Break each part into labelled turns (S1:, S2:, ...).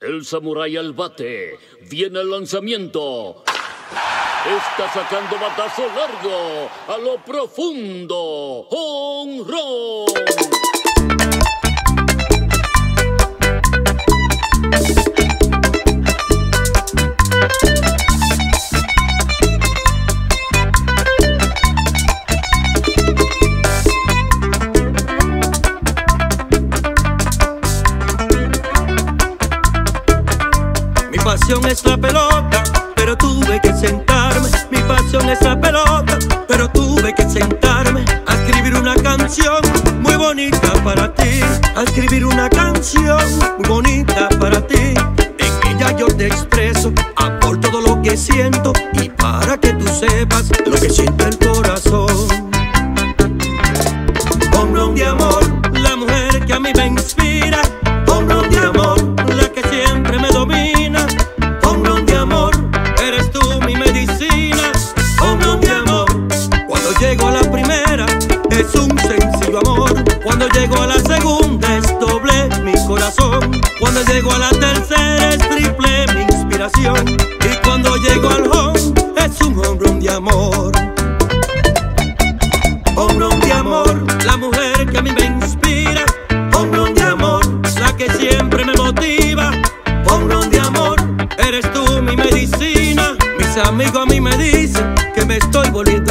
S1: El samurái al bate. Viene el lanzamiento. Está sacando batazo largo a lo profundo. ¡Home
S2: pasión es la pelota, pero tuve que sentarme. Mi pasión es la pelota, pero tuve que sentarme a escribir una canción muy bonita para ti. A escribir una canción a la primera es un sencillo amor. Cuando llego a la segunda es doble mi corazón. Cuando llego a la tercera es triple mi inspiración. Y cuando llego al home es un hombre de amor. Hombre de amor, la mujer que a mí me inspira. Hombre de amor, la que siempre me motiva. Hombre de amor, eres tú mi medicina. Mis amigos a mí me dicen que me estoy volviendo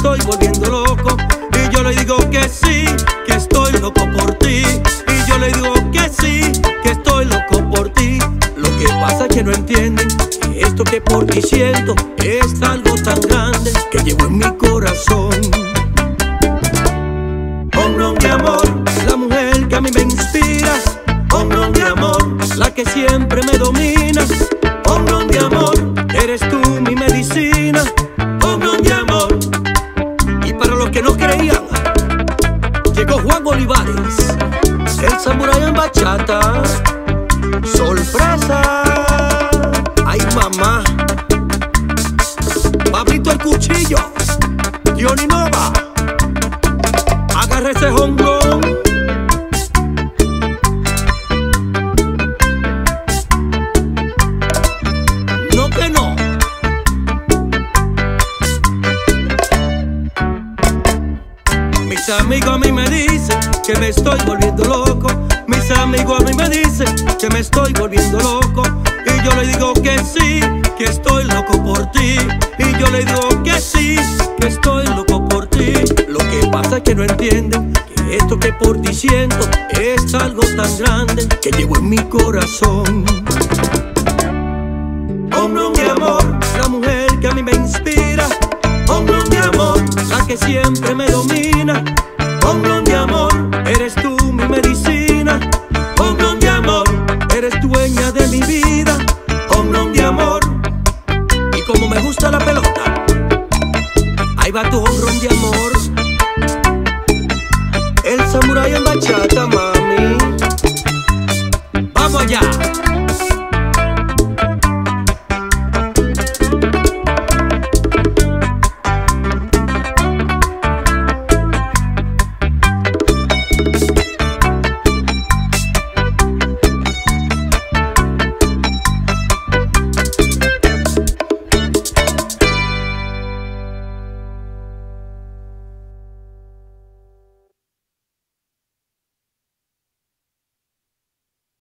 S2: estoy volviendo loco. Y yo le digo que sí, que estoy loco por ti. Y yo le digo que sí, que estoy loco por ti. Lo que pasa es que no entienden que esto que por ti siento es algo bachata. Sorpresa, ay mamá, Pablito el cuchillo, Johnny Nova, agarre ese honglón. No que no. Mis amigos a mí me dicen que me estoy volviendo loco. Mis amigos a mí me dicen que me estoy volviendo loco. Y yo le digo que sí, que estoy loco por ti. Y yo le digo que sí, que estoy loco por ti. Lo que pasa es que no entienden que esto que por ti siento es algo tan grande que llevo en mi corazón. Hombre de amor, la mujer que a mí me inspira. Hombre de amor, la que siempre me domina. Eres dueña de mi vida, hombrón de amor. Y como me gusta la pelota, ahí va tu hombrón de amor. El samurái en bachata, mami. Vamos allá.